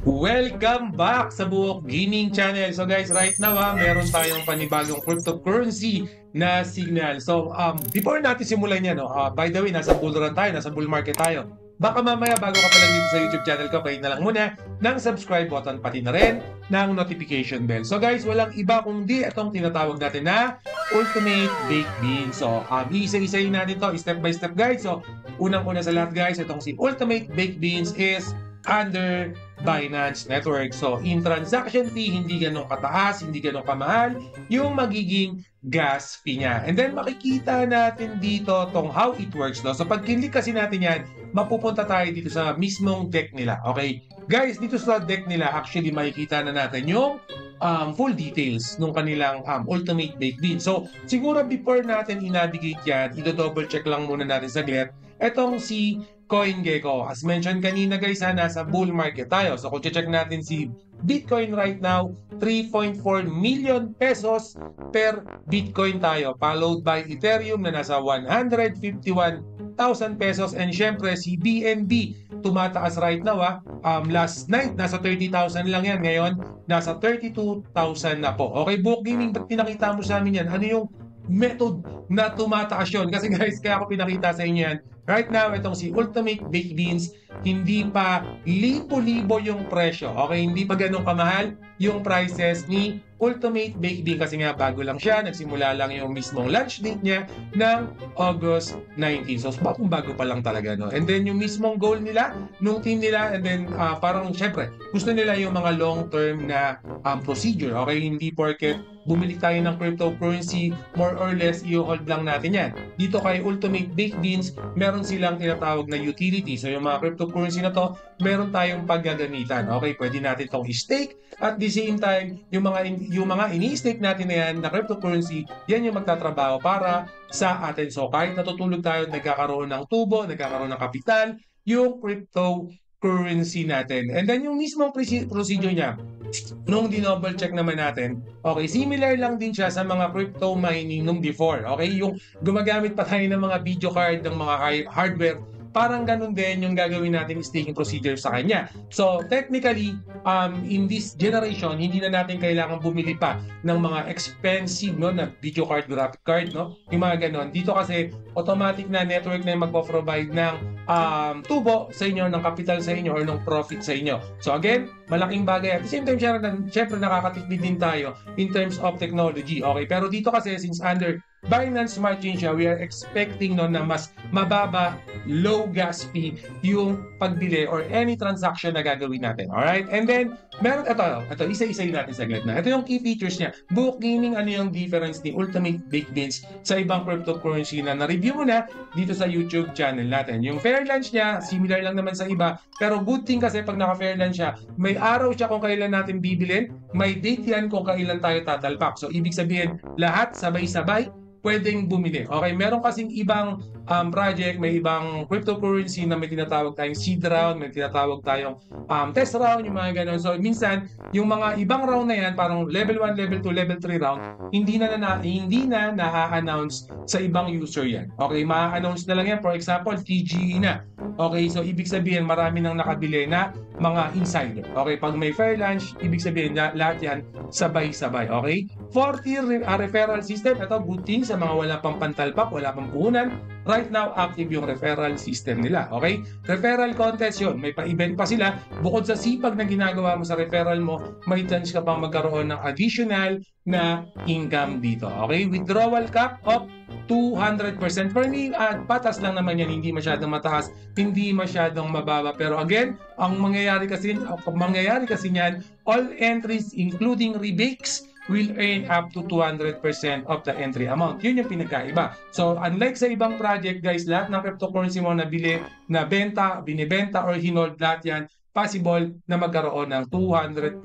Welcome back sa Buok Gaming Channel. So guys, right now ha, meron tayong panibagong cryptocurrency na signal. So um, before natin simulan yan, no, uh, by the way, nasa bull run tayo, nasa bull market tayo. Baka mamaya bago ka pa lang dito sa YouTube channel ko, click na lang muna ng subscribe button pati na rin ng notification bell. So guys, walang iba kundi itong tinatawag natin na Ultimate Baked Beans. So um, isa-isayin natin to step by step guys. So unang-una sa lahat guys, itong si Ultimate Baked Beans is under Binance Network. So, in transaction fee, hindi ganun kataas, hindi ganun kamahal, yung magiging gas fee niya. And then, makikita natin dito tong how it works. No? So, pag kinlik kasi natin yan, mapupunta tayo dito sa mismong deck nila. Okay? Guys, dito sa deck nila, actually, makikita na natin yung um, full details ng kanilang um, ultimate baked bean. So, siguro before natin i-navigate yan, i-double check lang muna natin saglit. Etong si CoinGecko. As mentioned kanina guys, ha, nasa bull market tayo. So kung check natin si Bitcoin right now, 3.4 million pesos per Bitcoin tayo. Followed by Ethereum na nasa 151,000 pesos. And syempre si BNB tumataas right now. Ha. Um, last night, nasa 30,000 lang yan. Ngayon, nasa 32,000 na po. Okay, Book Gaming, ba't pinakita mo sa amin yan? Ano yung method na tumataas yun? Kasi guys, kaya ako pinakita sa inyo yan Right now, itong si Ultimate Baked Beans, hindi pa libo-libo yung presyo. Okay, hindi pa ganun kamahal yung prices ni Ultimate Baked Bean kasi nga bago lang siya, nagsimula lang yung mismong launch date niya ng August 19. So bagong bago pa lang talaga no. And then yung mismong goal nila nung team nila and then uh, parang syempre gusto nila yung mga long term na um, procedure. Okay, hindi porket bumili tayo ng cryptocurrency, more or less i-hold lang natin yan. Dito kay Ultimate Baked Beans, meron silang tinatawag na utility. So yung mga cryptocurrency na to, meron tayong paggagamitan. Okay, pwede natin itong i-stake at the same time, yung mga yung mga ini-stake natin na yan na cryptocurrency, yan yung magtatrabaho para sa atin. So kahit natutulog tayo, nagkakaroon ng tubo, nagkakaroon ng kapital, yung cryptocurrency natin. And then yung mismong procedure niya, nung dinoble check naman natin, okay, similar lang din siya sa mga crypto mining nung before. Okay, yung gumagamit pa tayo ng mga video card, ng mga hardware parang ganun din yung gagawin natin staking procedure sa kanya. So, technically, um, in this generation, hindi na natin kailangan bumili pa ng mga expensive no, na video card, graphic card, no? Yung mga ganun. Dito kasi, automatic na network na yung magpo-provide ng um, tubo sa inyo, ng capital sa inyo, or ng profit sa inyo. So, again, malaking bagay. At the same time, syempre, syempre nakakatipid din tayo in terms of technology. Okay, pero dito kasi, since under Binance Smart Chain siya, we are expecting no na mas mababa, low gas fee yung pagbili or any transaction na gagawin natin. Alright? And then, meron, ito, ito, isa-isa natin saglit na. Ito yung key features niya. Book gaming, ano yung difference ni Ultimate Big Beans sa ibang cryptocurrency na na-review mo na dito sa YouTube channel natin. Yung fair lunch niya, similar lang naman sa iba. Pero good thing kasi pag naka-fair lunch siya, may araw siya kung kailan natin bibilin, may date yan kung kailan tayo tatalpak. So, ibig sabihin, lahat sabay-sabay pwedeng bumili. Okay, meron kasing ibang um, project, may ibang cryptocurrency na may tinatawag tayong seed round, may tinatawag tayong um, test round, yung mga ganun. So, minsan, yung mga ibang round na yan, parang level 1, level 2, level 3 round, hindi na, na hindi na na-announce sa ibang user yan. Okay, ma-announce na lang yan. For example, TGE na. Okay, so ibig sabihin, marami nang nakabili na mga insider. Okay, pag may fair lunch, ibig sabihin na lahat yan sabay-sabay. Okay? 40 uh, referral system. Ito, good thing sa mga wala pang pantalpak, wala pang puhunan. Right now, active yung referral system nila. Okay? Referral contest yun. May pa-event pa sila. Bukod sa sipag na ginagawa mo sa referral mo, may chance ka pang magkaroon ng additional na income dito. Okay? Withdrawal cap of 200% for me at patas lang naman yan hindi masyadong mataas hindi masyadong mababa pero again ang mangyayari kasi ang mangyayari kasi niyan all entries including rebates will earn up to 200% of the entry amount. Yun yung pinagkaiba. So, unlike sa ibang project, guys, lahat ng cryptocurrency mo na bili, na benta, binibenta, or hinold, lahat yan, possible na magkaroon ng 200%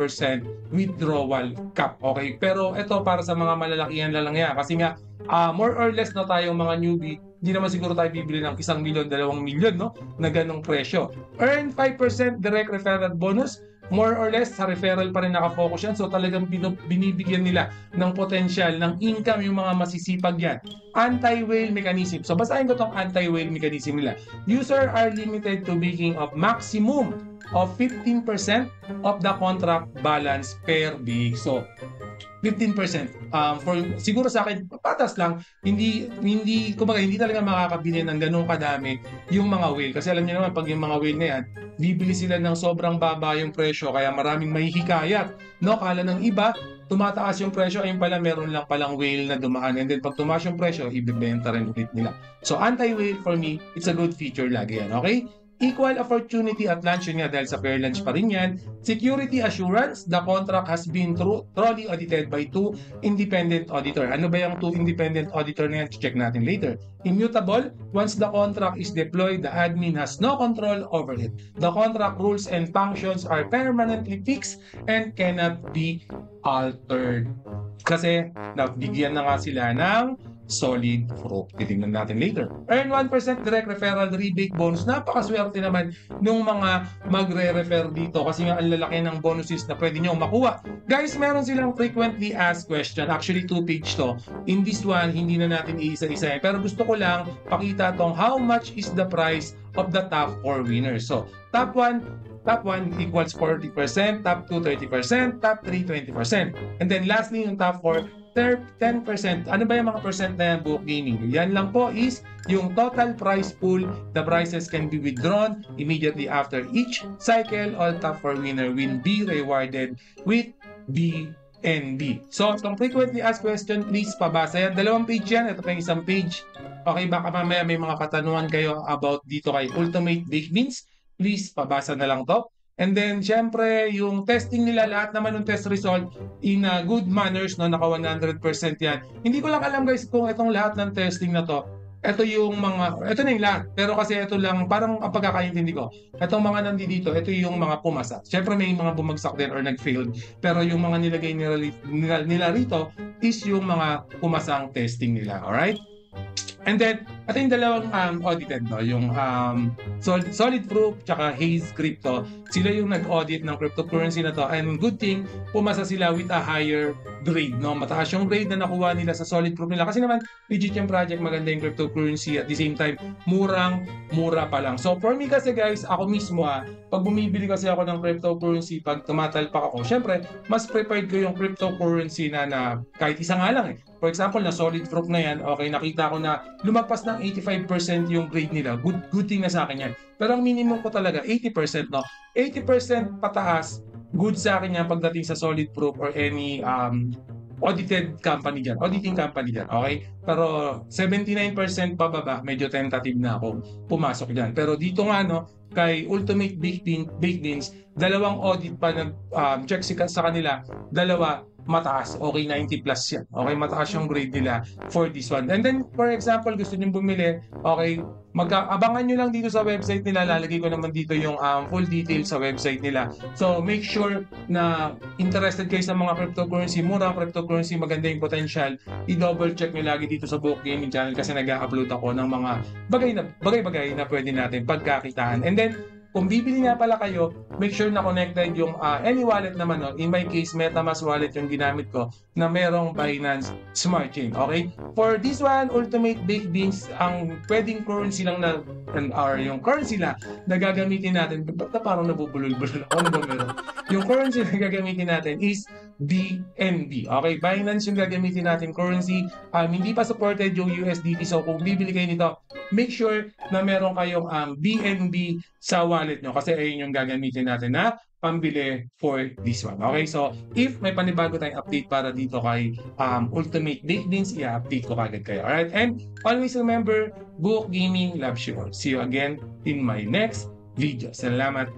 withdrawal cap. Okay? Pero ito para sa mga malalakihan na lang yan. Kasi nga, uh, more or less na tayong mga newbie, hindi naman siguro tayo bibili ng isang milyon, dalawang milyon, no? Na ganong presyo. Earn 5% direct referral bonus more or less sa referral pa rin nakafocus yan. So talagang binibigyan nila ng potential ng income yung mga masisipag yan. Anti-whale mechanism. So basahin ko tong anti-whale mechanism nila. User are limited to making of maximum of 15% of the contract balance per week. So 15%. Um, for, siguro sa akin, patas lang. Hindi, hindi, kumbaga, hindi talaga makakabili ng ganun kadami yung mga whale. Kasi alam niyo naman, pag yung mga whale na yan, bibili sila ng sobrang baba yung presyo, kaya maraming mahihikayat. No, kala ng iba, tumataas yung presyo, ayun pala meron lang palang whale na dumaan. And then pag tumaas yung presyo, ibibenta rin ulit nila. So anti-whale for me, it's a good feature lagi yan. Okay? Equal opportunity at lunch yun nga dahil sa fair lunch pa rin yan. Security assurance, the contract has been thoroughly audited by two independent auditor. Ano ba yung two independent auditor na yan? Check natin later. Immutable, once the contract is deployed, the admin has no control over it. The contract rules and functions are permanently fixed and cannot be altered. Kasi nabigyan na nga sila ng solid proof. Titingnan natin later. Earn 1% direct referral rebate bonus. Napakaswerte naman nung mga magre-refer dito kasi nga ang lalaki ng bonuses na pwede nyo makuha. Guys, meron silang frequently asked question. Actually, two page to. In this one, hindi na natin iisa-isa. Pero gusto ko lang pakita tong how much is the price of the top 4 winners. So, top 1, Top 1 equals 40%, top 2 30%, top 3 20%. And then lastly, yung top 4 10%. Ano ba yung mga percent na yan, Book Gaming? Yan lang po is yung total price pool. The prices can be withdrawn immediately after each cycle. All top 4 winner will be rewarded with BNB. So, itong frequently asked question, please pabasa yan. Dalawang page yan. Ito pa yung isang page. Okay, baka mamaya may mga katanungan kayo about dito kay Ultimate Baked Beans. Please, pabasa na lang to. And then, syempre, yung testing nila, lahat naman ng test result in uh, good manners, no, naka 100% yan. Hindi ko lang alam guys kung itong lahat ng testing na to, ito yung mga, ito na yung lahat. Pero kasi ito lang, parang ang pagkakaintindi ko, itong mga nandito, ito yung mga pumasa. Syempre may mga bumagsak din or nag-failed. Pero yung mga nilagay nila, nila, nila rito is yung mga pumasang testing nila. Alright? And then, at yung dalawang um, audited, no? yung um, Solid, Solid Proof tsaka Haze Crypto, sila yung nag-audit ng cryptocurrency na to. And good thing, pumasa sila with a higher grade. No? Mataas yung grade na nakuha nila sa Solid Proof nila. Kasi naman, legit yung project, maganda yung cryptocurrency. At the same time, murang, mura pa lang. So for me kasi guys, ako mismo ha, pag bumibili kasi ako ng cryptocurrency, pag tumatalpak ako, syempre, mas prepared ko yung cryptocurrency na, na kahit isa nga lang eh. For example, na solid proof na yan, okay, nakita ko na lumagpas ng 85% yung grade nila. Good, good thing na sa akin yan. Pero ang minimum ko talaga, 80%, no? 80% pataas, good sa akin yan pagdating sa solid proof or any um, audited company dyan, auditing company dyan, okay? Pero 79% pababa, medyo tentative na ako pumasok dyan. Pero dito nga, no, kay Ultimate Baked, Bean, Beans, dalawang audit pa nag um, check sa kanila, dalawa mataas. Okay, 90 plus yan. Okay, mataas yung grade nila for this one. And then, for example, gusto nyo bumili, okay, mag-abangan nyo lang dito sa website nila. Lalagay ko naman dito yung um, full details sa website nila. So, make sure na interested kayo sa mga cryptocurrency, mura cryptocurrency, maganda yung potential. I-double check nyo lagi dito sa Book Gaming Channel kasi nag-upload ako ng mga bagay na bagay-bagay na pwede natin pagkakitaan. And then, kung bibili nga pala kayo, make sure na connected yung uh, any wallet naman. No? In my case, MetaMask wallet yung ginamit ko na merong Binance Smart Chain. Okay? For this one, Ultimate Baked Beans, ang pwedeng currency lang na or yung currency na na gagamitin natin, ba't na parang nabubulol-bulol ako? Ano ba meron? Yung currency na gagamitin natin is BNB. Okay? Binance yung gagamitin natin currency. Um, hindi pa supported yung USDT. So, kung bibili kayo nito, make sure na meron kayong um, BNB sa wallet nyo kasi ayun yung gagamitin natin na pambili for this one. Okay, so if may panibago tayong update para dito kay um, Ultimate Date i-update ko kagad kayo. Alright, and always remember, Book Gaming loves you all. See you again in my next video. Salamat!